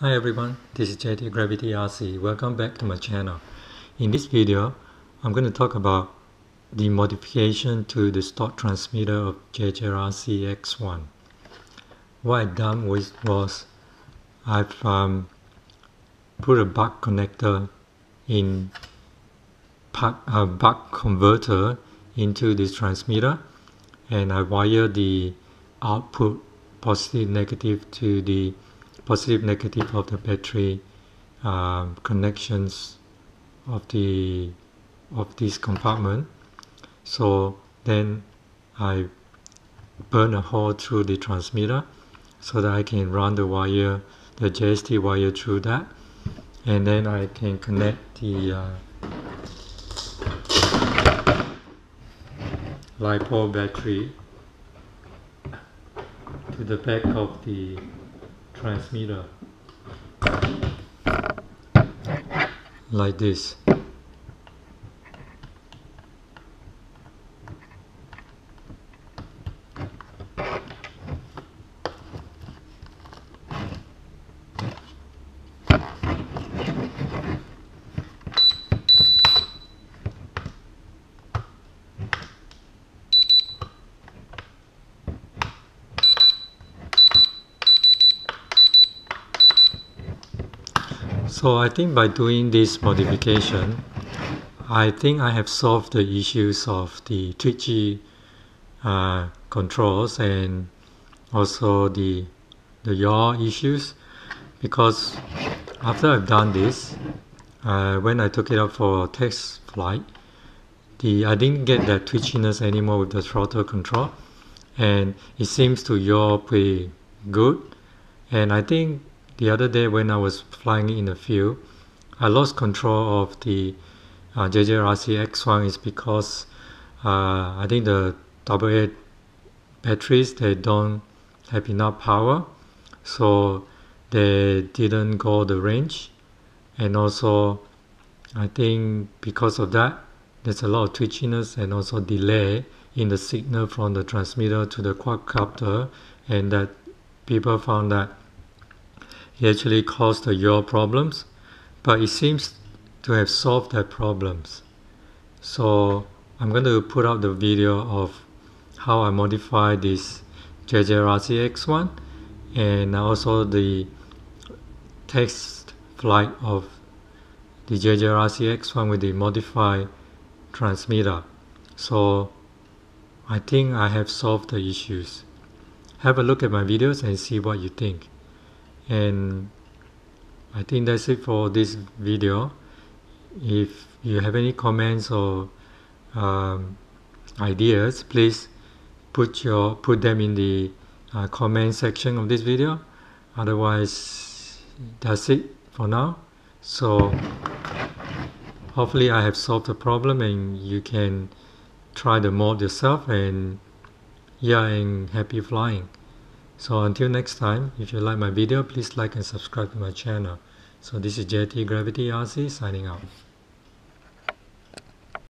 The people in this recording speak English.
Hi everyone, this is JT Gravity RC. Welcome back to my channel. In this video, I'm going to talk about the modification to the stock transmitter of JJRC X1. What I done was, was I've um, put a buck connector in a uh, buck converter into this transmitter and I wire the output positive negative to the positive negative of the battery uh, connections of the of this compartment. So then I burn a hole through the transmitter so that I can run the wire the JST wire through that. And then I can connect the uh, LiPo battery to the back of the transmitter. Like this So I think by doing this modification, I think I have solved the issues of the twitchy uh, controls and also the the yaw issues. Because after I've done this, uh, when I took it up for test flight, the I didn't get that twitchiness anymore with the throttle control, and it seems to yaw pretty good, and I think the other day when I was flying in the field, I lost control of the uh, JJRC X1 is because uh, I think the AA batteries they don't have enough power, so they didn't go the range, and also I think because of that, there's a lot of twitchiness and also delay in the signal from the transmitter to the quadcopter, and that people found that it actually caused yaw problems, but it seems to have solved that problems. So I'm going to put out the video of how I modify this JJRC X1 and also the test flight of the JJRC X1 with the modified transmitter. So I think I have solved the issues. Have a look at my videos and see what you think and I think that's it for this video. If you have any comments or um, ideas please put your put them in the uh, comment section of this video. Otherwise that's it for now. So hopefully I have solved the problem and you can try the mod yourself and yeah and happy flying so until next time, if you like my video, please like and subscribe to my channel. So this is JT Gravity RC signing out.